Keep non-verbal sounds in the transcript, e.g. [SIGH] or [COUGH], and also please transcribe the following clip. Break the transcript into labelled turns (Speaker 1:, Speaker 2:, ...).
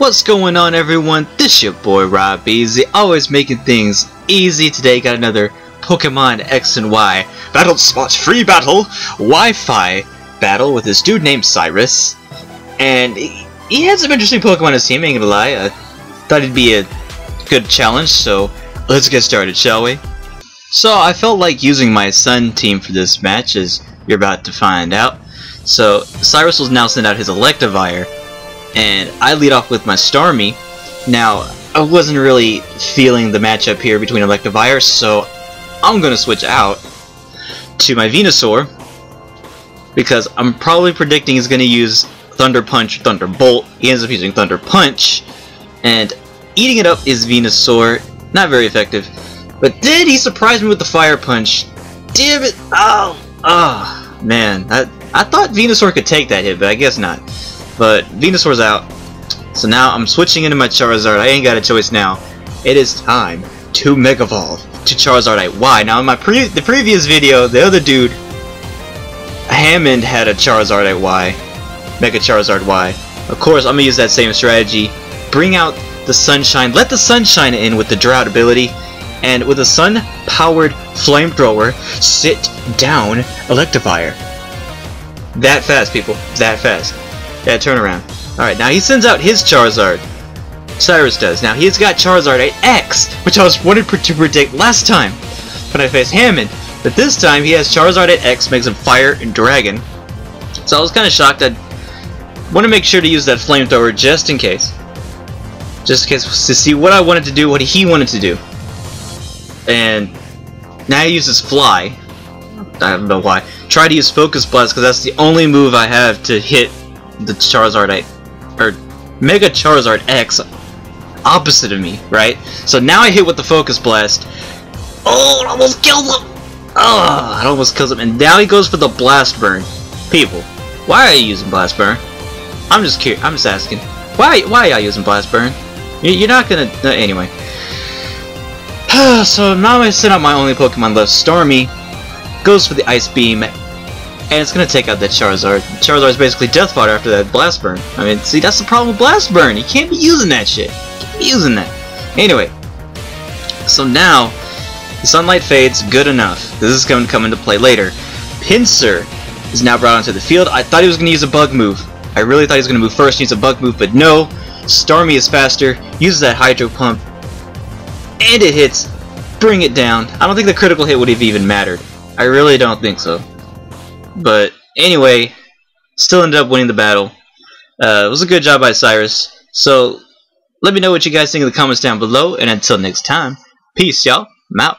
Speaker 1: What's going on everyone? This your boy Rob Easy, always making things easy. Today got another Pokemon X and Y Battle Spot Free Battle Wi-Fi battle with this dude named Cyrus. And he, he had some interesting Pokemon in his team, ain't gonna lie. I thought it'd be a good challenge, so let's get started, shall we? So I felt like using my Sun team for this match, as you're about to find out. So Cyrus will now send out his Electivire, and I lead off with my Starmie. Now, I wasn't really feeling the matchup here between Electivire, so I'm gonna switch out to my Venusaur, because I'm probably predicting he's gonna use Thunder Punch, Thunderbolt. He ends up using Thunder Punch, and eating it up is Venusaur. Not very effective. But did he surprise me with the Fire Punch? Damn it! Oh! Oh! Man, I, I thought Venusaur could take that hit, but I guess not. But Venusaur's out. So now I'm switching into my Charizard. I ain't got a choice now. It is time to Mega Evolve to Charizardite Y. Now in my pre the previous video, the other dude, Hammond, had a Charizardite Y. Mega Charizard Y. Of course, I'm gonna use that same strategy. Bring out the sunshine. Let the sunshine in with the drought ability. And with a sun-powered flamethrower, sit down Electivire. That fast, people. That fast. Yeah, turn around. Alright, now he sends out his Charizard. Cyrus does. Now he's got Charizardite X, which I was wanted to predict last time when I faced Hammond. But this time he has Charizardite X, makes him Fire and Dragon. So I was kind of shocked. I want to make sure to use that flamethrower just in case. Just in case to see what I wanted to do, what he wanted to do. And now he uses Fly. I don't know why. Try to use Focus Blast because that's the only move I have to hit the Charizard I, or Mega Charizard X opposite of me, right? So now I hit with the Focus Blast. Oh, it almost killed him! Oh, it almost kills him. And now he goes for the Blast Burn. People, why are you using Blast Burn? I'm just curious. I'm just asking. Why? Why are you using Blast Burn? You're not gonna. Uh, anyway. [SIGHS] so now I send out my only Pokemon left, Starmie Goes for the Ice Beam, and it's gonna take out that Charizard. Charizard's basically death fodder after that Blast Burn. I mean, see, that's the problem with Blast Burn. You can't be using that shit. You can't be using that. Anyway, so now the sunlight fades. Good enough. This is going to come into play later. Pinsir is now brought onto the field. I thought he was gonna use a bug move. I really thought he was gonna move first, use a bug move, but no. Starmie is faster. Uses that Hydro Pump, and it hits. Bring it down. I don't think the critical hit would have even mattered. I really don't think so. But anyway, still ended up winning the battle. Uh, it was a good job by Cyrus. So let me know what you guys think in the comments down below. And until next time, peace, y'all. I'm out.